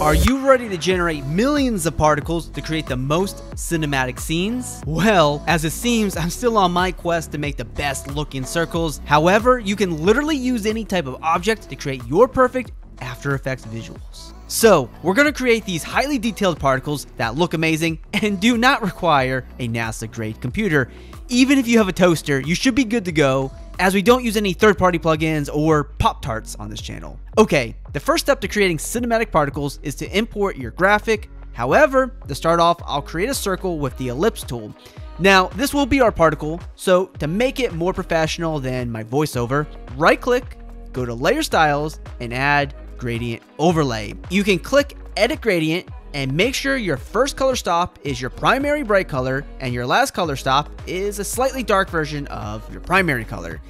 Are you ready to generate millions of particles to create the most cinematic scenes? Well, as it seems, I'm still on my quest to make the best looking circles. However, you can literally use any type of object to create your perfect After Effects visuals. So, we're going to create these highly detailed particles that look amazing and do not require a NASA grade computer. Even if you have a toaster, you should be good to go as we don't use any third-party plugins or Pop-Tarts on this channel. Okay, the first step to creating cinematic particles is to import your graphic. However, to start off, I'll create a circle with the ellipse tool. Now, this will be our particle, so to make it more professional than my voiceover, right click, go to layer styles, and add gradient overlay. You can click edit gradient and make sure your first color stop is your primary bright color and your last color stop is a slightly dark version of your primary color.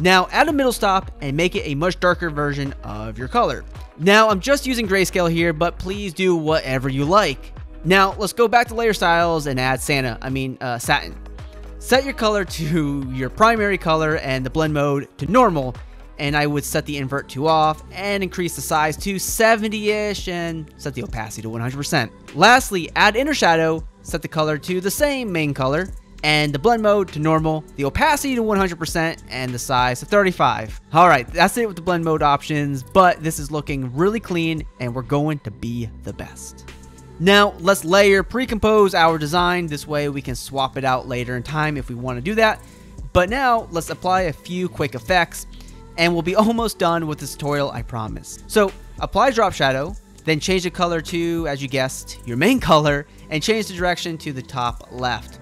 Now add a middle stop and make it a much darker version of your color. Now I'm just using grayscale here, but please do whatever you like. Now let's go back to layer styles and add Santa, I mean uh, satin. Set your color to your primary color and the blend mode to normal and I would set the invert to off and increase the size to 70-ish and set the opacity to 100%. Lastly, add inner shadow, set the color to the same main color, and the blend mode to normal, the opacity to 100%, and the size to 35. Alright, that's it with the blend mode options, but this is looking really clean and we're going to be the best. Now, let's layer pre-compose our design. This way we can swap it out later in time if we want to do that. But now, let's apply a few quick effects and we'll be almost done with this tutorial, I promise. So apply drop shadow, then change the color to, as you guessed, your main color, and change the direction to the top left.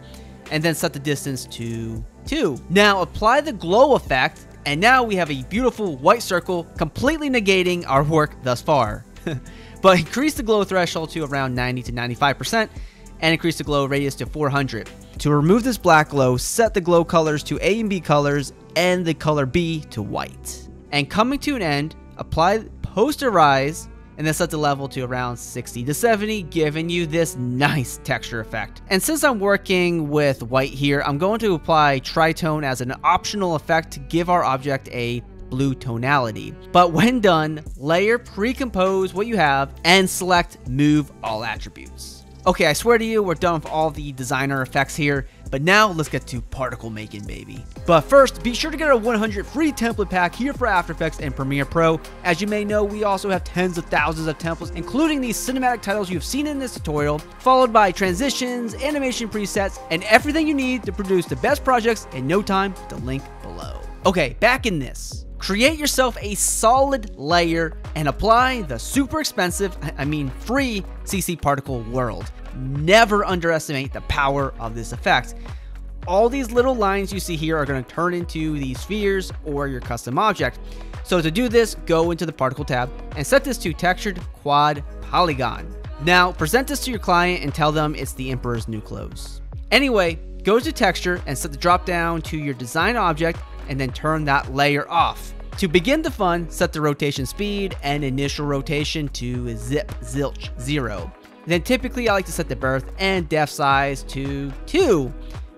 And then set the distance to 2. Now apply the glow effect, and now we have a beautiful white circle completely negating our work thus far. but increase the glow threshold to around 90 to 95%, and increase the glow radius to 400. To remove this black glow, set the glow colors to A and B colors and the color B to white. And coming to an end, apply posterize and then set the level to around 60 to 70, giving you this nice texture effect. And since I'm working with white here, I'm going to apply tritone as an optional effect to give our object a blue tonality. But when done, layer pre-compose what you have and select move all attributes. Okay, I swear to you, we're done with all the designer effects here, but now let's get to particle making, baby. But first, be sure to get our 100 free template pack here for After Effects and Premiere Pro. As you may know, we also have tens of thousands of templates, including these cinematic titles you've seen in this tutorial, followed by transitions, animation presets, and everything you need to produce the best projects in no time, the link below. Okay, back in this. Create yourself a solid layer and apply the super expensive, I mean free CC Particle World. Never underestimate the power of this effect. All these little lines you see here are going to turn into these spheres or your custom object. So to do this, go into the Particle tab and set this to Textured Quad Polygon. Now, present this to your client and tell them it's the Emperor's new clothes. Anyway, go to Texture and set the drop down to your design object and then turn that layer off. To begin the fun, set the rotation speed and initial rotation to zip zilch 0. Then typically I like to set the birth and death size to 2.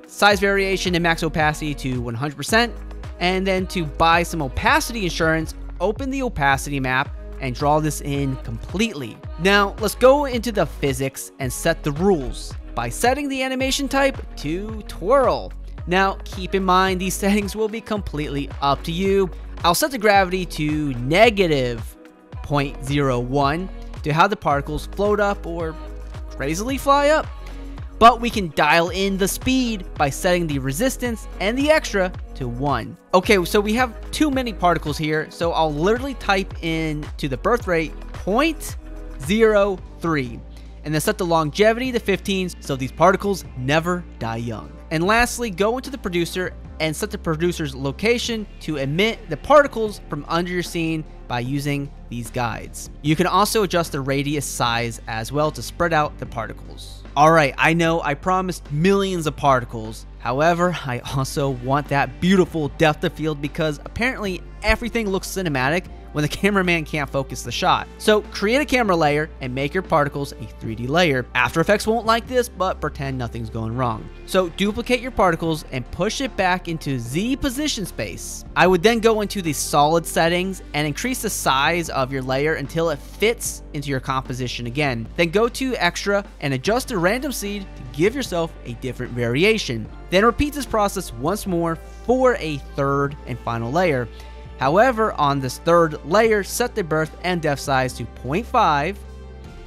Size variation and max opacity to 100%. And then to buy some opacity insurance, open the opacity map and draw this in completely. Now let's go into the physics and set the rules by setting the animation type to twirl. Now, keep in mind, these settings will be completely up to you. I'll set the gravity to negative 0.01 to how the particles float up or crazily fly up. But we can dial in the speed by setting the resistance and the extra to 1. Okay, so we have too many particles here, so I'll literally type in to the birth rate 0.03 and then set the longevity to 15 so these particles never die young. And lastly, go into the producer and set the producer's location to emit the particles from under your scene by using these guides. You can also adjust the radius size as well to spread out the particles. Alright, I know I promised millions of particles, however, I also want that beautiful depth of field because apparently everything looks cinematic when the cameraman can't focus the shot. So create a camera layer and make your particles a 3D layer. After Effects won't like this, but pretend nothing's going wrong. So duplicate your particles and push it back into Z position space. I would then go into the solid settings and increase the size of your layer until it fits into your composition again. Then go to extra and adjust the random seed to give yourself a different variation. Then repeat this process once more for a third and final layer. However, on this third layer, set the birth and death size to 0.5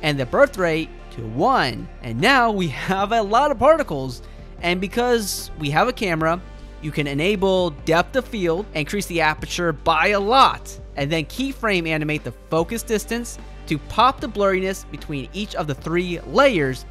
and the birth rate to 1. And now we have a lot of particles. And because we have a camera, you can enable depth of field, increase the aperture by a lot, and then keyframe animate the focus distance to pop the blurriness between each of the three layers.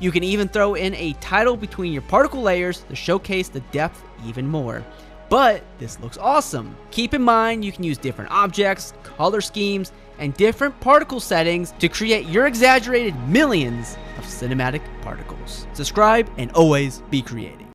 You can even throw in a title between your particle layers to showcase the depth even more but this looks awesome. Keep in mind you can use different objects, color schemes, and different particle settings to create your exaggerated millions of cinematic particles. Subscribe and always be creating.